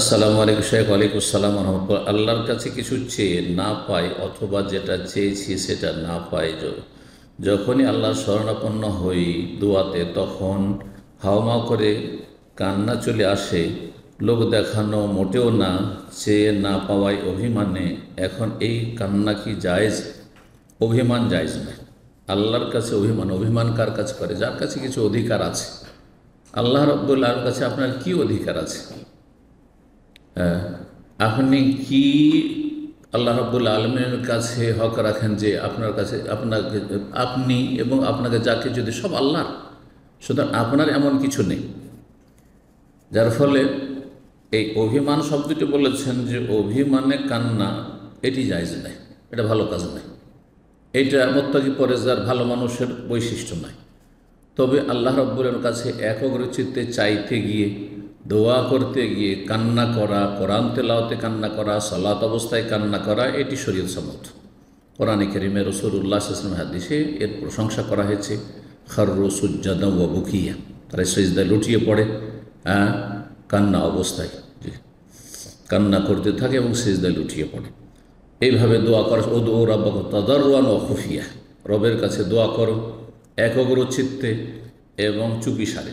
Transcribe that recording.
আসসালামু আলাইকুম শেখ, ওয়ালাইকুম আসসালাম রহমতুল্লাহ। আল্লাহর কাছে কিছু চেয়ে না পাই অথবা যেটা চেয়েছি সেটা না পাই যখনই আল্লাহ শরণাপন্ন হই দোয়াতে, তখন হাওমাও করে কান্না চলে আসে। লোক দেখানো মোটেও না, চেয়ে না পাওয়ায় অভিমানে। এখন এই কান্না কি জায়েজ? অভিমান জায়জ নয় আল্লাহর কাছে অভিমান অভিমান কার কাছে করে? যার কাছে কিছু অধিকার আছে। আল্লাহ রব্বুল্লাহর কাছে আপনার কি অধিকার আছে? আপনি কি আল্লাহ রব্বুল আলমের কাছে হক রাখেন যে আপনার কাছে আপনাকে, আপনি এবং আপনাকে যাকে যদি সব আল্লাহর, সুতরাং আপনার এমন কিছু নেই। যার ফলে এই অভিমান শব্দটি বলেছেন যে অভিমানে কান্না, এটি জায়জ নয়, এটা ভালো কাজ নয়। এটা মোত্তাকি পরেজার ভালো মানুষের বৈশিষ্ট্য নয়। তবে আল্লাহ রব্বুলের কাছে একগ্র চিত্তে চাইতে গিয়ে দোয়া করতে গিয়ে কান্না করা, কোরআন তেলাওতে কান্না করা, সালাত অবস্থায় কান্না করা, এটি শরীর সম্মত। কোরআনে কেরিমে রসুল্লাহ ইসলাম হাদিসে এর প্রশংসা করা হয়েছে, খর্র সুজ্জাদা ও বুকিয়া। তারা সেজদায় লুটিয়ে পড়ে হ্যাঁ কান্না অবস্থায় কান্না করতে থাকে এবং সেজদায় লুটিয়ে পড়ে। এইভাবে দোয়া করা ও দো রব্বাক তদরওয়ান ও খুফিয়া। রবের কাছে দোয়া করো একগ্র চিত্তে এবং চুপি সারে।